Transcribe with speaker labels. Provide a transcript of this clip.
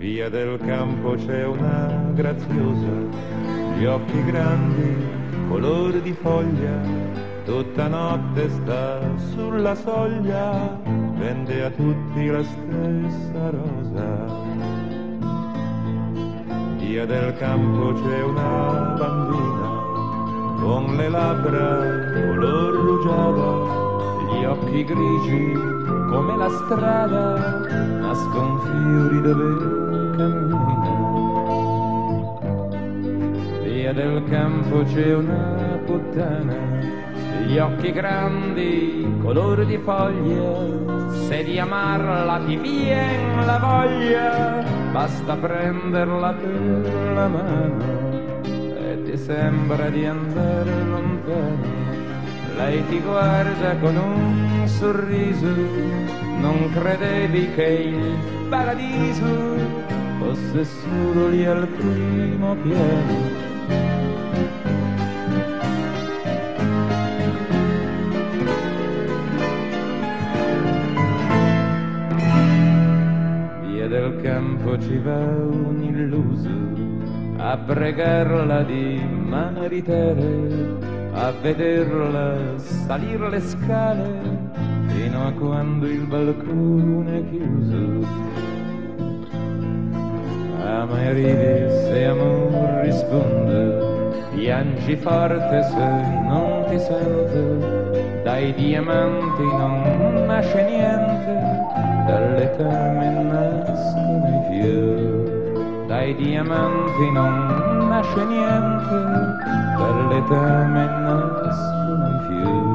Speaker 1: Via del campo c'è una graziosa, gli occhi grandi, color di foglia, tutta notte sta sulla soglia, vende a tutti la stessa rosa. Via del campo c'è una bambina, con le labbra color rugiada, gli occhi grigi come la strada, nascon fiori dove cammina. Via del campo c'è una puttana, gli occhi grandi, color di foglia, se di amarla ti vien la voglia, basta prenderla per la mano e ti sembra di andare lontano. Lei ti guarda con un sorriso, non credevi che il paradiso fosse solo lì al primo piano. Via del campo ci va un illuso a pregarla di maritare, a vederla salire le scale fino a quando il balcone è chiuso. Ama e secondo, piangi forte se non ti sento, dai diamanti non nasce niente, dalle tame nascono i fiori, dai diamanti non nasce niente, dalle tame nascono i fiori.